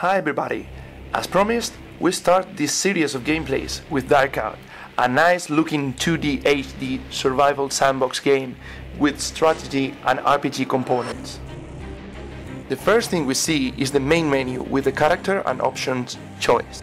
Hi everybody! As promised, we start this series of gameplays with Darkout, a nice looking 2D HD survival sandbox game with strategy and RPG components. The first thing we see is the main menu with the character and options choice.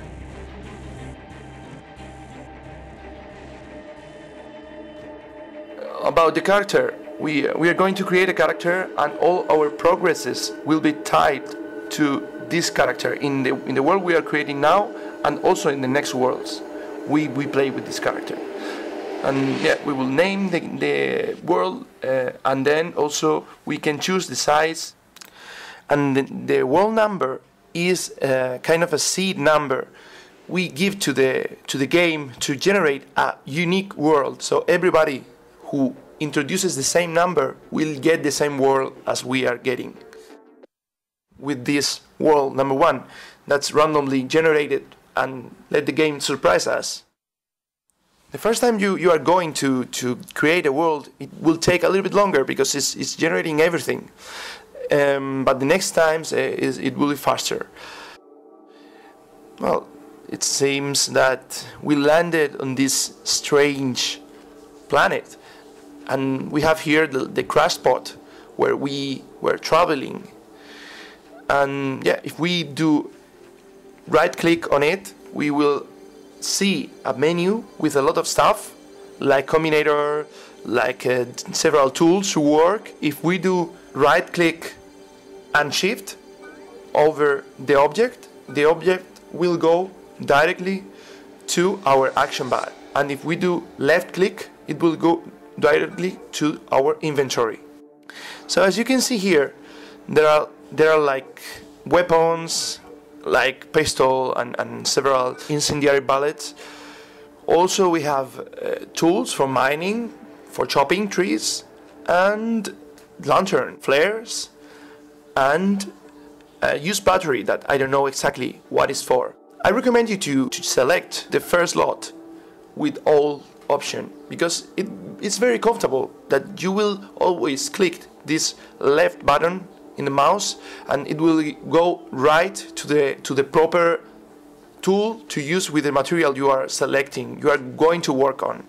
About the character, we, we are going to create a character and all our progresses will be tied to this character in the, in the world we are creating now and also in the next worlds. We, we play with this character. And yeah, we will name the, the world uh, and then also we can choose the size. And the, the world number is uh, kind of a seed number we give to the, to the game to generate a unique world. So everybody who introduces the same number will get the same world as we are getting. With this world number one that's randomly generated and let the game surprise us. The first time you, you are going to, to create a world, it will take a little bit longer because it's, it's generating everything. Um, but the next times uh, it will be faster. Well, it seems that we landed on this strange planet and we have here the, the crash spot where we were traveling and yeah if we do right click on it we will see a menu with a lot of stuff like combinator like uh, several tools to work if we do right click and shift over the object the object will go directly to our action bar and if we do left click it will go directly to our inventory. So as you can see here, there are there are like weapons, like pistol and, and several incendiary bullets. Also we have uh, tools for mining, for chopping trees, and lantern, flares, and a used battery that I don't know exactly what is for. I recommend you to, to select the first lot with all option because it, it's very comfortable that you will always click this left button in the mouse and it will go right to the to the proper tool to use with the material you are selecting you are going to work on.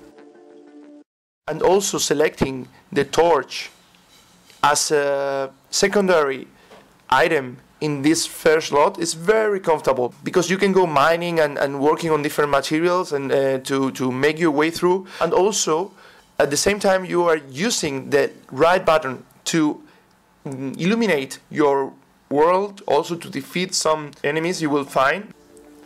And also selecting the torch as a secondary item in this first lot is very comfortable because you can go mining and, and working on different materials and uh, to, to make your way through. And also at the same time you are using the right button to Mm, illuminate your world also to defeat some enemies you will find.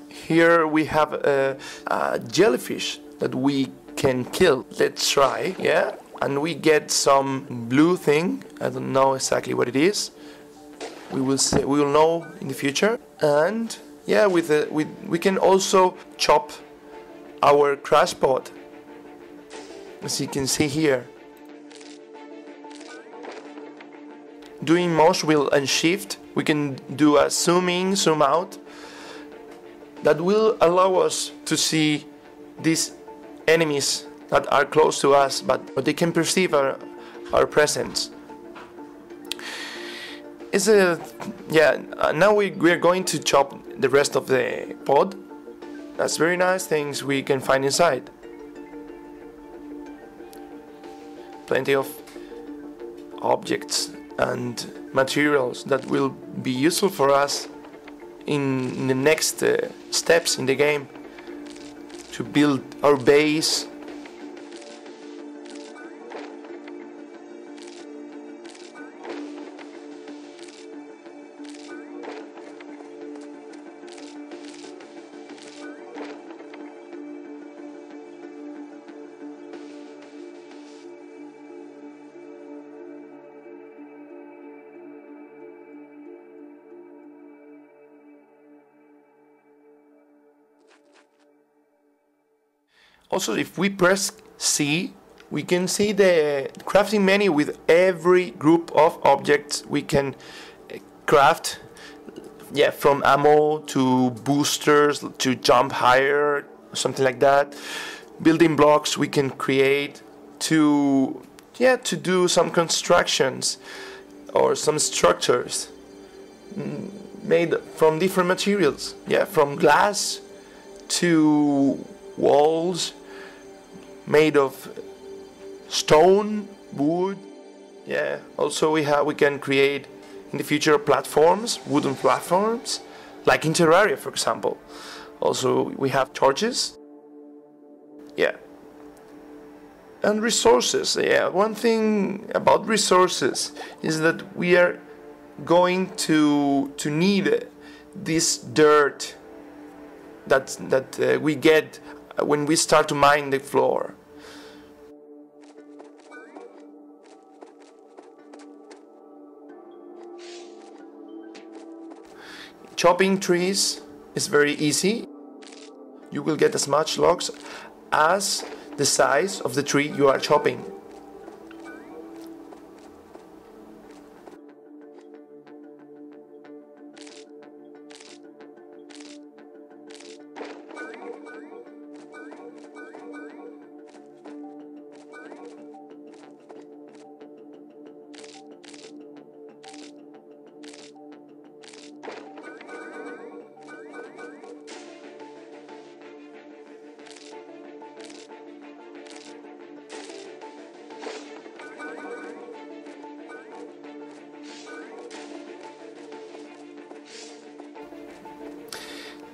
Here we have a, a jellyfish that we can kill. Let's try yeah? And we get some blue thing. I don't know exactly what it is. We will see, we will know in the future. And yeah with the, we, we can also chop our crash pod as you can see here doing mouse wheel and shift we can do a zoom in zoom out. That will allow us to see these enemies that are close to us but, they can perceive our, our presence. Is a yeah uh, now we, we're going to chop the rest of the pod. That's very nice things we can find inside. Plenty of objects and materials that will be useful for us in, the next uh, steps in the game to build our base Also, if we press C, we can see the crafting menu with every group of objects we can eh, craft. Yeah, from ammo to boosters to jump higher, something like that. Building blocks we can create to yeah to do some constructions or some structures. Mm, made from different materials. Yeah, from glass to walls made of stone, wood. Yeah. Also, we have we can create in the future platforms, wooden platforms, like in Terraria, for example. Also, we have torches. Yeah. And resources. Yeah. One thing about resources is that we are going to to need this dirt that that uh, we get when we start to mine the floor. Chopping trees is very easy. You will get as much logs as the size of the tree you are chopping.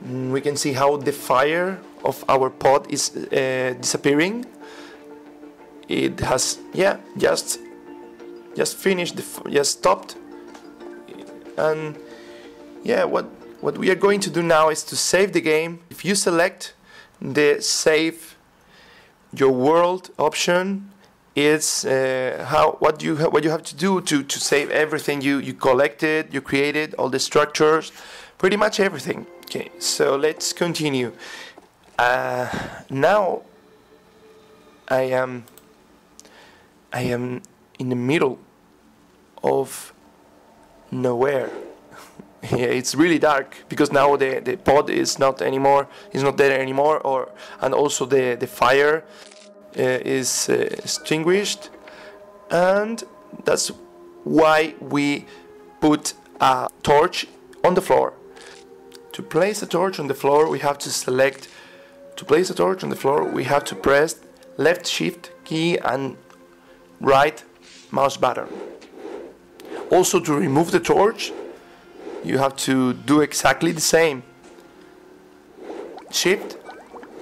We can see how the fire of our pot is uh, disappearing. It has yeah just just finished the just stopped. And yeah what what we are going to do now is to save the game. If you select the save your world option it's uh, how what you what you have to do to to save everything you you collected you created all the structures pretty much everything Okay, so let's continue. Uh, now I am I am in the middle of nowhere. yeah, it's really dark because now the, the pod is not anymore is not there anymore or and also the the fire uh, is uh, extinguished and that's why we put a torch on the floor to place a torch on the floor, we have to select, to place a torch on the floor, we have to press left shift key and right mouse button. Also to remove the torch, you have to do exactly the same. Shift,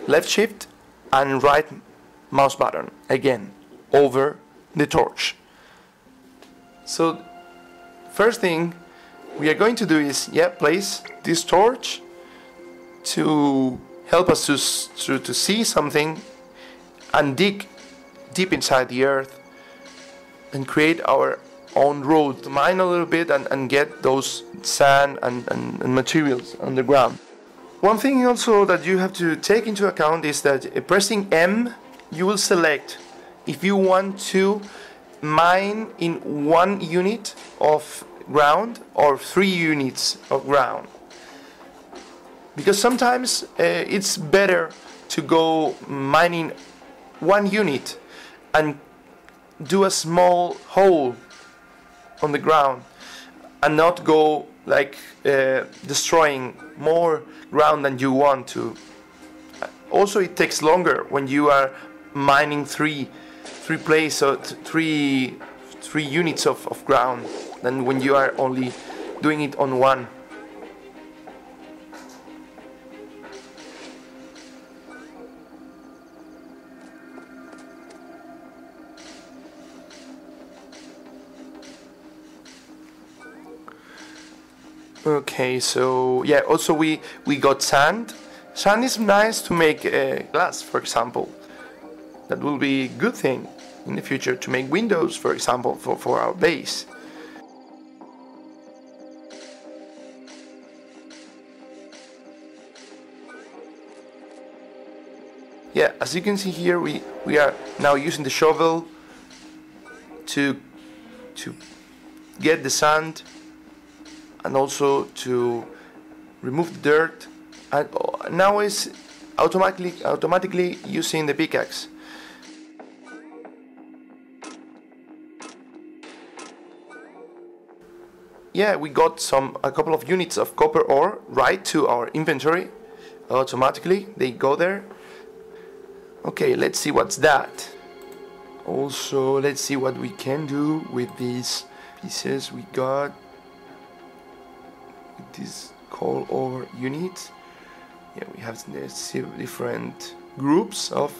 left shift and right mouse button again over the torch. So first thing we are going to do is yeah place this torch to help us to, to, to see something and dig deep inside the earth and create our own road to mine a little bit and, and get those sand and, and, and materials underground one thing also that you have to take into account is that pressing M you will select if you want to mine in one unit of ground or three units of ground. Because sometimes uh, it's better to go mining one unit and do a small hole on the ground and not go like uh, destroying more ground than you want to. Also, it takes longer when you are mining three, three places, so three, three units of, of ground than when you are only doing it on one. Okay, so yeah, also we, we got sand. Sand is nice to make uh, glass, for example. That will be a good thing in the future to make windows, for example, for, for our base. As you can see here, we, we are now using the shovel to, to get the sand and also to remove the dirt. And uh, now is automatically, automatically using the pickaxe. yeah, we got some a couple of units of copper ore right to our inventory automatically. They go there. Okay, let's see what's that. Also, let's see what we can do with these pieces we got. With these coal ore units. Yeah, we have different groups of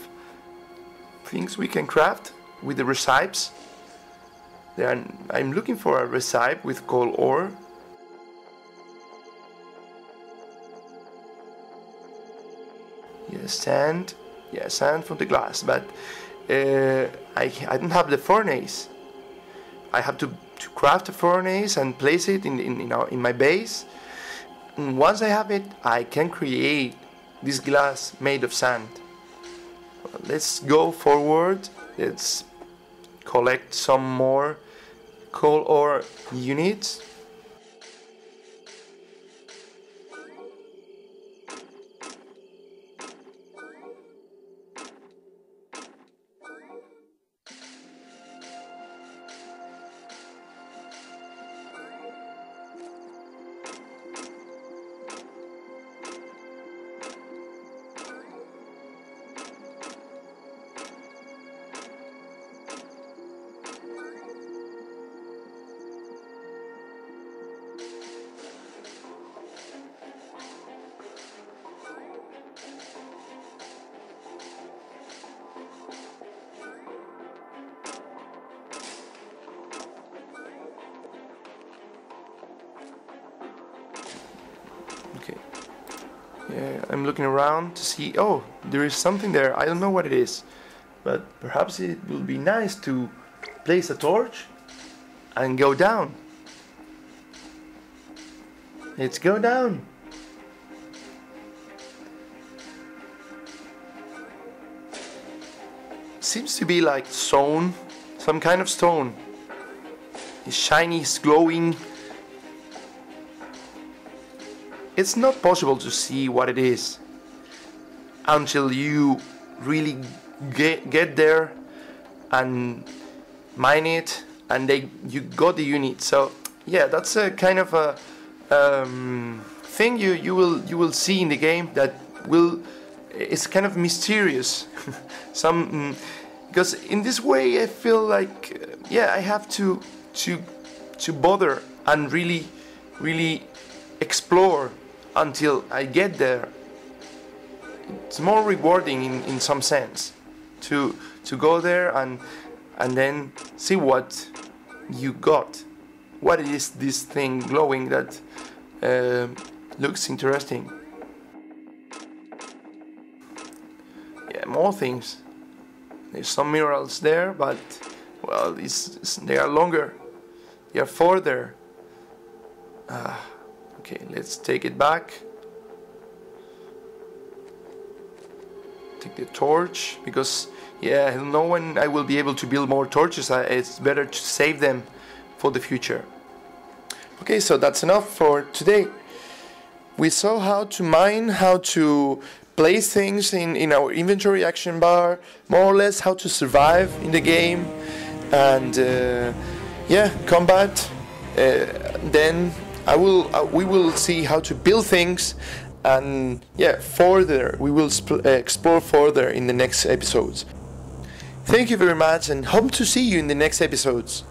things we can craft with the recipes. Are, I'm looking for a recipe with coal ore. Yeah, sand. Yeah, sand from the glass, but uh, I, I don't have the furnace. I have to, to craft a furnace and place it in, in, in, our, in my base. And once I have it, I can create this glass made of sand. Let's go forward. Let's collect some more coal ore units I'm looking around to see. Oh, there is something there. I don't know what it is, but perhaps it will be nice to place a torch and go down. Let's go down. Seems to be like stone, some kind of stone. It's shiny, it's glowing, it's not possible to see what it is until you really get, get there and mine it and they you got the unit. So yeah that's a kind of a um, thing you you will you will see in the game that will it's kind of mysterious. Some mm, because in this way I feel like uh, yeah I have to to to bother and really really explore until I get there. It's more rewarding in, in some sense to to go there and and then see what you got. What is this thing glowing that uh, looks interesting? Yeah, more things. There's some minerals there, but well, it's, it's, they are longer. They are further. Uh, Okay, let's take it back. Take the torch because yeah, I know when I will be able to build more torches. It's better to save them for the future. Okay, so that's enough for today. We saw how to mine, how to place things in, in our inventory action bar, more or less how to survive in the game, and uh, yeah, combat. Uh, then I will uh, we will see how to build things and yeah further we will uh, explore further in the next episodes. Thank you very much and hope to see you in the next episodes.